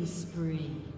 Killing spree.